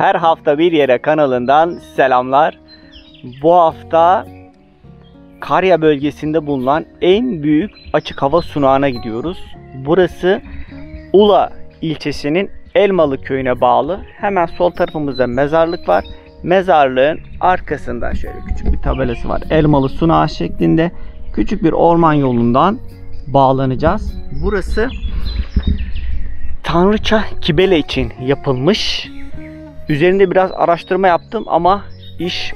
Her hafta bir yere kanalından selamlar. Bu hafta Karya bölgesinde bulunan en büyük açık hava sunağına gidiyoruz. Burası Ula ilçesinin Elmalı köyüne bağlı. Hemen sol tarafımızda mezarlık var. Mezarlığın arkasında şöyle küçük bir tabelası var. Elmalı sunağı şeklinde küçük bir orman yolundan bağlanacağız. Burası Tanrıça Kibele için yapılmış. Üzerinde biraz araştırma yaptım ama iş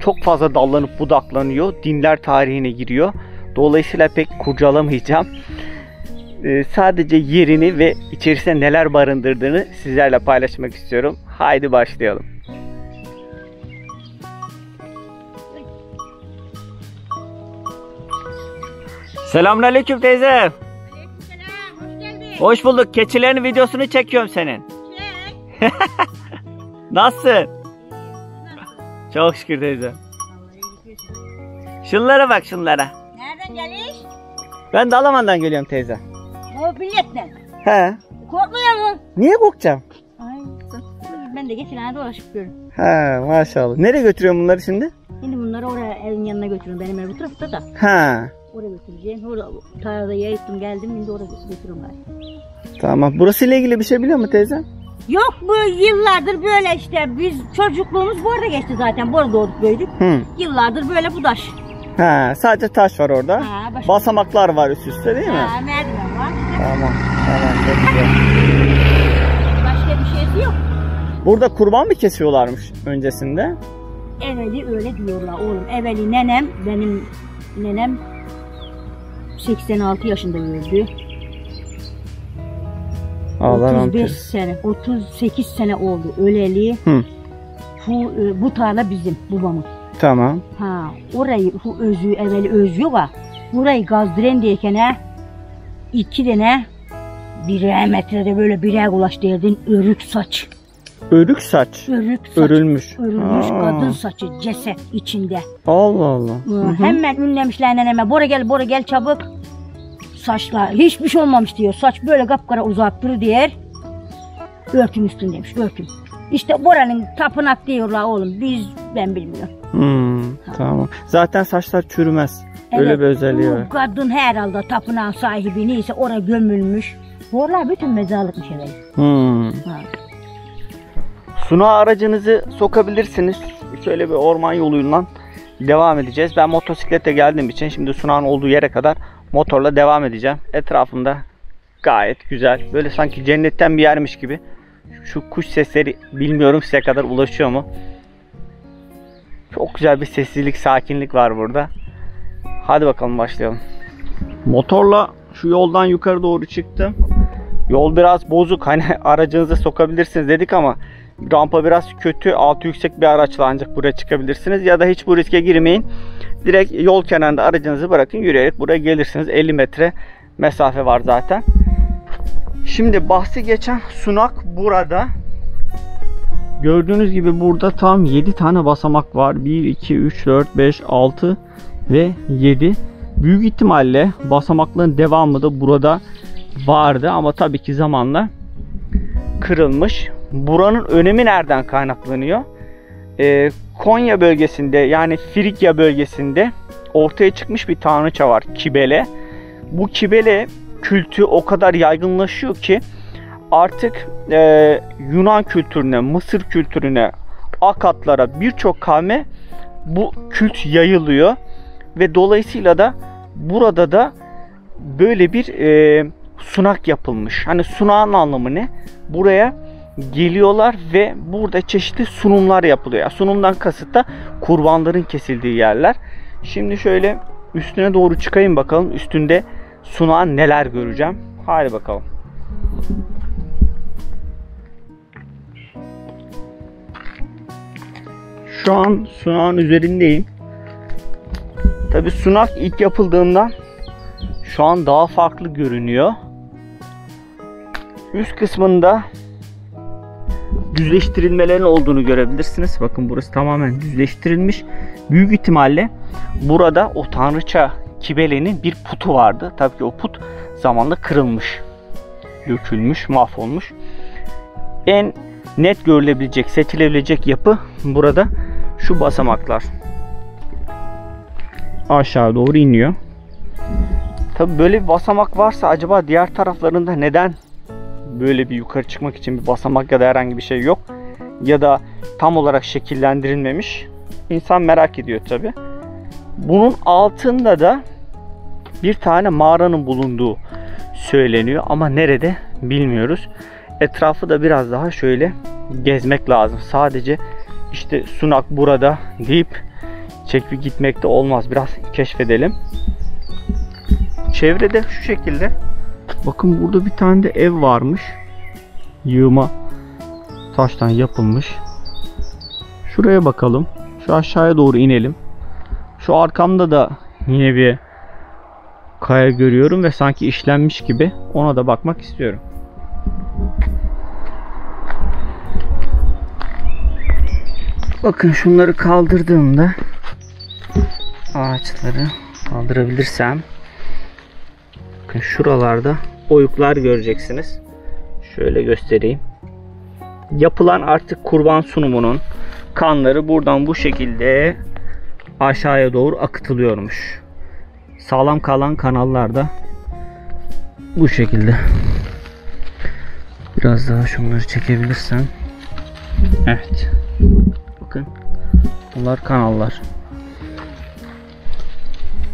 çok fazla dallanıp budaklanıyor. Dinler tarihine giriyor. Dolayısıyla pek kurcalamayacağım. Ee, sadece yerini ve içerisinde neler barındırdığını sizlerle paylaşmak istiyorum. Haydi başlayalım. Selamünaleyküm teyze. Aleykümselam, hoş geldin. Hoş bulduk. Keçilerin videosunu çekiyorum senin. Çek. Nasılsın? Çok şükür teyze. Şunlara bak şunlara. Nereden geliş? Ben Dalaman'dan geliyorum teyze. Mobiletten. He. Korkmuyor musun? Niye korkacağım? Ay, ben de geçen ay dolaşıp gördüm. He maşallah. Nereye götürüyorsun bunları şimdi? Şimdi bunları oraya evin yanına götürüyorum. Benim ev bu tarafta da. Ha. Oraya götüreceğim. Orada tarlada yayıttım geldim. Şimdi oraya götürüyorum ben. Tamam. Burası ile ilgili bir şey biliyor musun teyze? Yok bu yıllardır böyle işte. Biz çocukluğumuz bu arada geçti zaten. Bu arada doğduk büyüdük. Hı. Yıllardır böyle bu daş. Ha, sadece taş var orada. Ha, başka- Basamaklar var üst üste değil mi? Ha, merdiven var. Tamam. Tamam. Çok güzel. Başka bir şeysi yok. Burada kurban mı kesiyorlarmış öncesinde? Evveli öyle diyorlar oğlum. Evveli nenem, benim nenem 86 yaşında öldü. Rahmet 35 eylesin. sene, 38 sene oldu öleli. Hı. Bu, e, bu tarla bizim, babamın. Tamam. Ha, orayı, bu özü, evveli özü var. Burayı gazdıran diyeken ha, iki tane birer metrede böyle birer ulaş derdin örük saç. Örük saç. Örük saç. Örülmüş. Örülmüş Aa. kadın saçı ceset içinde. Allah Allah. Hı hı. Hemen ünlemişler neneme. Bora gel, bora gel çabuk. Saçlar hiçbir şey olmamış diyor. Saç böyle kapkara uzak durur diyer. Örtüm üstündeymiş, örtüm. İşte Bora'nın tapınak diyorlar oğlum. Biz, ben bilmiyorum. Hmm, tamam. Zaten saçlar çürümez. Öyle Evet, bir özelliği var. kadın herhalde tapınağın sahibi neyse oraya gömülmüş. Oralar bütün mezarlıkmış efendim. Hmm. Ha. Sunağa aracınızı sokabilirsiniz. Şöyle bir orman yoluyla devam edeceğiz. Ben motosikletle geldiğim için şimdi sunağın olduğu yere kadar motorla devam edeceğim. Etrafında gayet güzel. Böyle sanki cennetten bir yermiş gibi. Şu kuş sesleri bilmiyorum size kadar ulaşıyor mu? Çok güzel bir sessizlik, sakinlik var burada. Hadi bakalım başlayalım. Motorla şu yoldan yukarı doğru çıktım. Yol biraz bozuk. Hani aracınızı sokabilirsiniz dedik ama rampa biraz kötü. Altı yüksek bir araçla ancak buraya çıkabilirsiniz. Ya da hiç bu riske girmeyin. Direkt yol kenarında aracınızı bırakın. Yürüyerek buraya gelirsiniz. 50 metre mesafe var zaten. Şimdi bahsi geçen sunak burada. Gördüğünüz gibi burada tam 7 tane basamak var. 1, 2, 3, 4, 5, 6 ve 7. Büyük ihtimalle basamakların devamı da burada vardı ama tabii ki zamanla kırılmış. Buranın önemi nereden kaynaklanıyor? Ee, Konya bölgesinde yani Frikya bölgesinde ortaya çıkmış bir tanrıça var Kibele. Bu Kibele kültü o kadar yaygınlaşıyor ki artık e, Yunan kültürüne, Mısır kültürüne, Akatlara birçok kavme bu kült yayılıyor ve dolayısıyla da burada da böyle bir e, sunak yapılmış. Hani sunağın anlamı ne? Buraya geliyorlar ve burada çeşitli sunumlar yapılıyor. Yani sunumdan kasıt da kurbanların kesildiği yerler. Şimdi şöyle üstüne doğru çıkayım bakalım. Üstünde sunağın neler göreceğim. Hadi bakalım. Şu an sunağın üzerindeyim. Tabi sunak ilk yapıldığında şu an daha farklı görünüyor. Üst kısmında düzleştirilmelerin olduğunu görebilirsiniz. Bakın burası tamamen düzleştirilmiş. Büyük ihtimalle burada o tanrıça Kibele'nin bir putu vardı. Tabii ki o put zamanla kırılmış, dökülmüş, mahvolmuş. En net görülebilecek, seçilebilecek yapı burada şu basamaklar. Aşağı doğru iniyor. Tabi böyle bir basamak varsa acaba diğer taraflarında neden böyle bir yukarı çıkmak için bir basamak ya da herhangi bir şey yok ya da tam olarak şekillendirilmemiş. İnsan merak ediyor tabi. Bunun altında da bir tane mağaranın bulunduğu söyleniyor ama nerede bilmiyoruz. Etrafı da biraz daha şöyle gezmek lazım. Sadece işte sunak burada deyip çekip gitmek de olmaz. Biraz keşfedelim. Çevrede şu şekilde. Bakın burada bir tane de ev varmış. Yığma taştan yapılmış. Şuraya bakalım. Şu aşağıya doğru inelim. Şu arkamda da yine bir kaya görüyorum ve sanki işlenmiş gibi. Ona da bakmak istiyorum. Bakın şunları kaldırdığımda ağaçları kaldırabilirsem bakın şuralarda oyuklar göreceksiniz. Şöyle göstereyim. Yapılan artık kurban sunumunun kanları buradan bu şekilde aşağıya doğru akıtılıyormuş. Sağlam kalan kanallarda bu şekilde. Biraz daha şunları çekebilirsem. Evet. Bakın. Bunlar kanallar.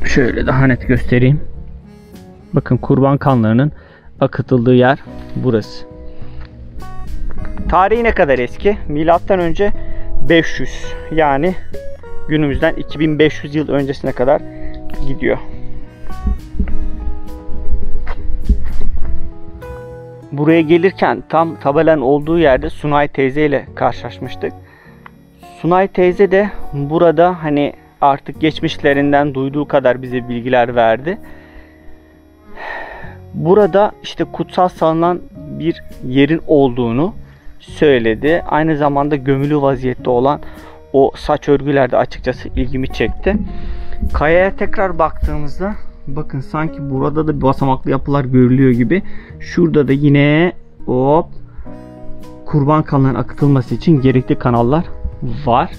Şöyle daha net göstereyim. Bakın kurban kanlarının akıtıldığı yer burası. Tarihi ne kadar eski? Milattan önce 500 yani günümüzden 2500 yıl öncesine kadar gidiyor. Buraya gelirken tam tabelanın olduğu yerde Sunay teyze ile karşılaşmıştık. Sunay teyze de burada hani artık geçmişlerinden duyduğu kadar bize bilgiler verdi. Burada işte kutsal sanılan bir yerin olduğunu söyledi. Aynı zamanda gömülü vaziyette olan o saç örgüler de açıkçası ilgimi çekti. Kayaya tekrar baktığımızda bakın sanki burada da basamaklı yapılar görülüyor gibi. Şurada da yine hop kurban kanlarının akıtılması için gerekli kanallar var.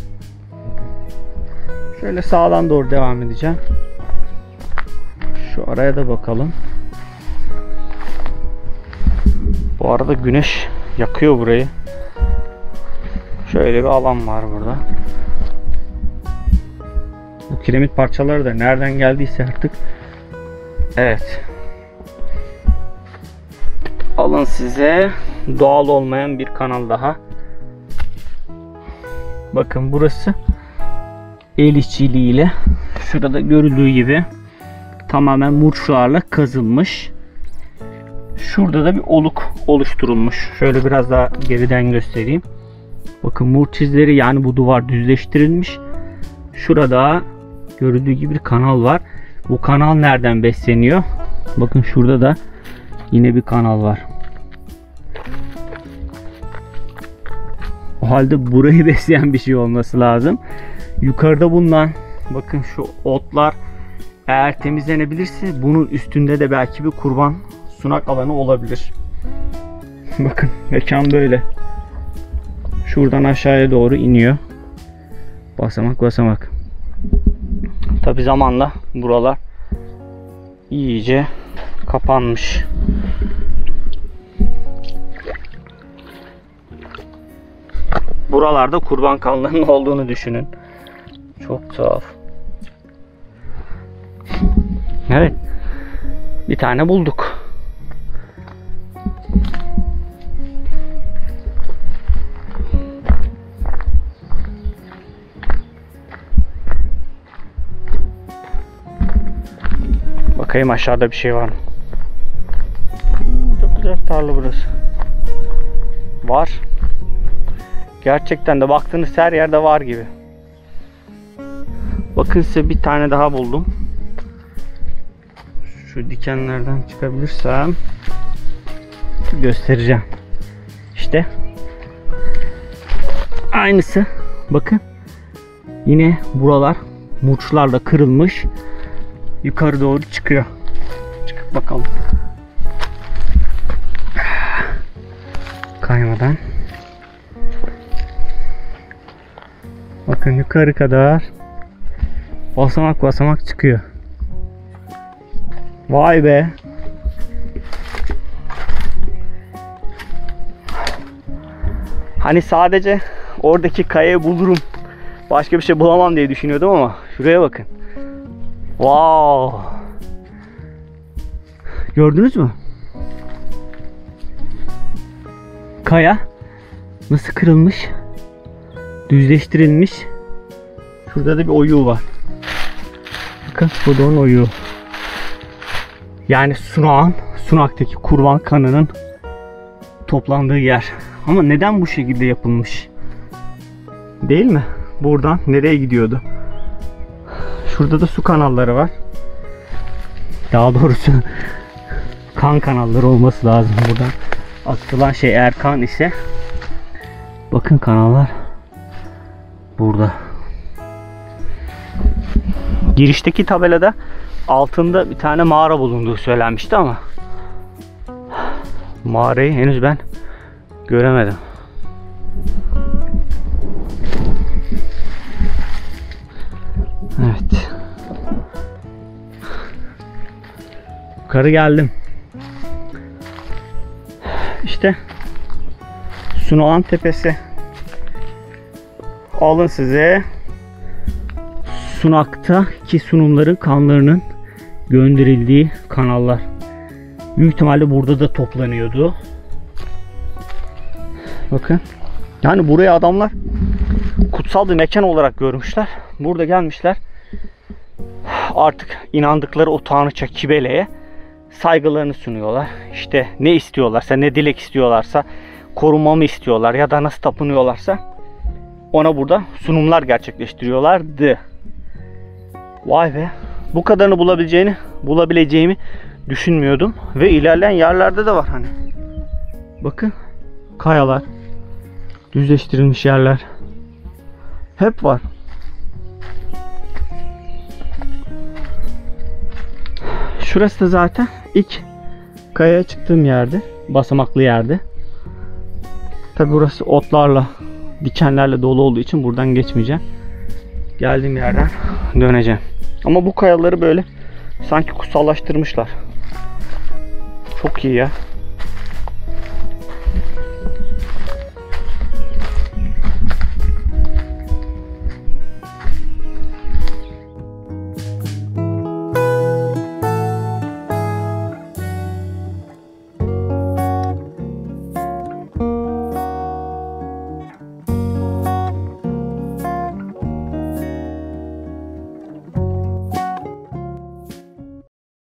Şöyle sağdan doğru devam edeceğim. Şu araya da bakalım. Bu arada güneş yakıyor burayı. Şöyle bir alan var burada. Bu kiremit parçaları da nereden geldiyse artık. Evet. Alın size doğal olmayan bir kanal daha. Bakın burası el işçiliğiyle şurada görüldüğü gibi tamamen murçlarla kazılmış. Şurada da bir oluk oluşturulmuş. Şöyle biraz daha geriden göstereyim. Bakın murç izleri yani bu duvar düzleştirilmiş. Şurada görüldüğü gibi bir kanal var. Bu kanal nereden besleniyor? Bakın şurada da yine bir kanal var. O halde burayı besleyen bir şey olması lazım. Yukarıda bulunan bakın şu otlar eğer temizlenebilirse bunun üstünde de belki bir kurban sunak alanı olabilir. Bakın mekan böyle. Şuradan aşağıya doğru iniyor. Basamak basamak. Tabi zamanla buralar iyice kapanmış. Buralarda kurban kanlarının olduğunu düşünün. Çok tuhaf. Evet. Bir tane bulduk. Bakayım aşağıda bir şey var mı? Hmm, Çok güzel bir tarla burası. Var. Gerçekten de baktığınız her yerde var gibi. Bakın size bir tane daha buldum. Şu dikenlerden çıkabilirsem göstereceğim. İşte aynısı. Bakın. Yine buralar murçlarla kırılmış. Yukarı doğru çıkıyor. Çıkıp bakalım. Kaymadan. Bakın yukarı kadar basamak basamak çıkıyor. Vay be. Hani sadece oradaki kayayı bulurum. Başka bir şey bulamam diye düşünüyordum ama şuraya bakın. Wow. Gördünüz mü? Kaya nasıl kırılmış? Düzleştirilmiş. Şurada da bir oyuğu var. Bakın bu da onun oyuğu. Yani sunağın, sunaktaki kurban kanının toplandığı yer. Ama neden bu şekilde yapılmış? Değil mi? Buradan nereye gidiyordu? Şurada da su kanalları var. Daha doğrusu kan kanalları olması lazım buradan. Akıtılan şey eğer kan ise bakın kanallar burada. Girişteki tabelada altında bir tane mağara bulunduğu söylenmişti ama mağarayı henüz ben göremedim. Yukarı geldim. İşte Sunoğan Tepesi. Alın size Sunak'taki sunumların kanlarının gönderildiği kanallar. Büyük ihtimalle burada da toplanıyordu. Bakın. Yani buraya adamlar kutsal bir mekan olarak görmüşler. Burada gelmişler. Artık inandıkları o tanrıça Kibele'ye saygılarını sunuyorlar. İşte ne istiyorlarsa, ne dilek istiyorlarsa, korunmamı istiyorlar ya da nasıl tapınıyorlarsa ona burada sunumlar gerçekleştiriyorlardı. Vay be. Bu kadarını bulabileceğini, bulabileceğimi düşünmüyordum. Ve ilerleyen yerlerde de var hani. Bakın. Kayalar. Düzleştirilmiş yerler. Hep var. Şurası da zaten ilk kayaya çıktığım yerde. Basamaklı yerde. Tabi burası otlarla, dikenlerle dolu olduğu için buradan geçmeyeceğim. Geldiğim yerden döneceğim. Ama bu kayaları böyle sanki kutsallaştırmışlar. Çok iyi ya.